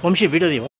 我们是为了你。